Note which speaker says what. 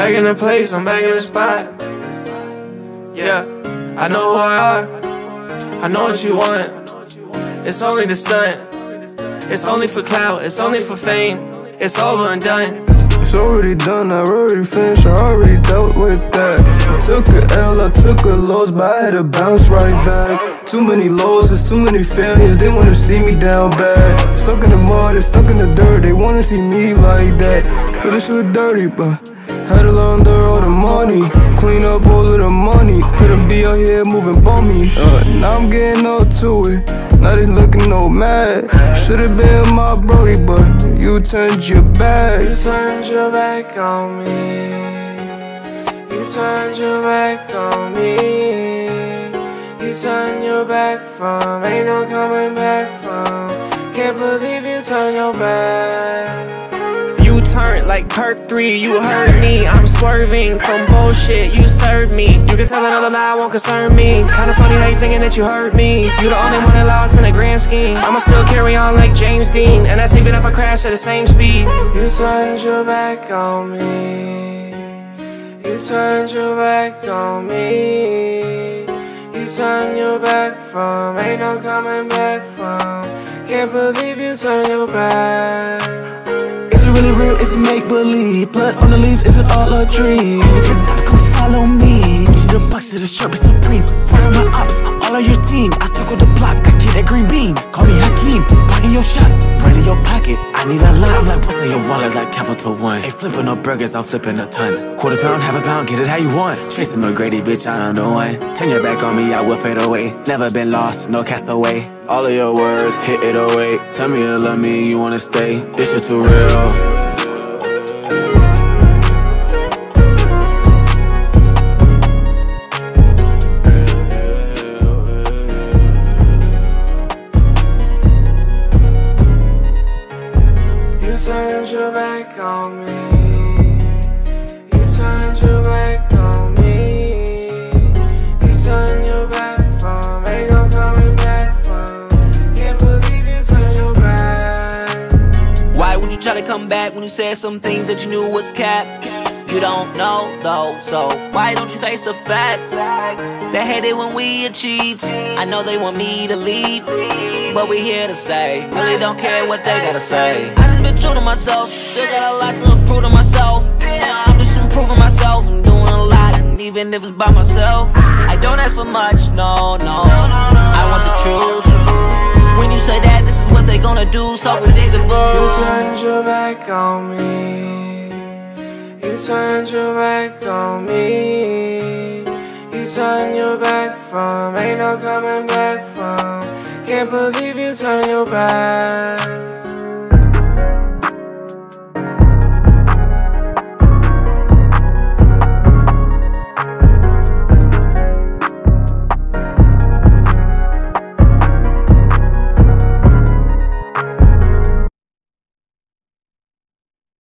Speaker 1: back in the place, I'm back in the spot. Yeah, I know who I are. I know what you want. It's only the stunt. It's only for clout, it's only for fame. It's over and done.
Speaker 2: It's already done, I already finished, I already dealt with that. Took a L, I took a loss, but I had to bounce right back. Too many losses, too many failures, they wanna see me down bad. Stuck in the mud, stuck in the dirt, they wanna see me like that. But this shit dirty, but had to launder all the money, clean up all of the money. Couldn't be out here moving bummy. Uh, now I'm getting up to it. Now they mad. Should've been my Brody, but you turned your back.
Speaker 1: You turned your back on me. You turned your back on me. You turned your back from, ain't no coming back from. Can't believe you turned your back. You turned like perk 3, you heard me. I'm swerving from bullshit, you served me. You can tell another lie won't concern me. Kinda funny how you thinking that you heard me. You the only one that lost in the grand scheme. I'ma still carry on like James Dean, and that's even if I crash at the same speed. You turned your back on me. You turned your back on me. You turned your back from, ain't no coming back from. Can't believe you turned your back.
Speaker 3: Really real? Is it make believe? Blood on the leaves, is it all a dream? Is it top? Come follow me. Gucci the box to the shirt, be supreme. Fire my ops, all of your team. I circle the block, I get that green beam. Call me Hakeem, blocking your shot, right in your pocket. I need a lot, I'm like, what's in your wallet like Capital One? Ain't flipping no burgers, I'm flipping a ton. Quarter pound, half a pound, get it how you want. Tracy McGrady, bitch, I am the one. Turn your back on me, I will fade away. Never been lost, no castaway. All of your words, hit it away. Tell me you love me, you wanna stay. This shit too real.
Speaker 1: Turned your back on me. You turned your back on me. You turned your back from, ain't no coming back from. Can't believe you turned your back.
Speaker 4: Why would you try to come back when you said some things that you knew was cap? You don't know though, so why don't you face the facts? They hate it when we achieve. I know they want me to leave, but we here to stay. Really don't care what they gotta say. True to myself, still got a lot to prove to myself. Yeah, I'm just improving myself, I'm doing a lot, and even if it's by myself, I don't ask for much. No, no, I want the truth. When you say that, this is what they gonna do, so predictable You
Speaker 1: turned your back on me. You turned your back on me. You turned your back from, ain't no coming back from. Can't believe you turned your back.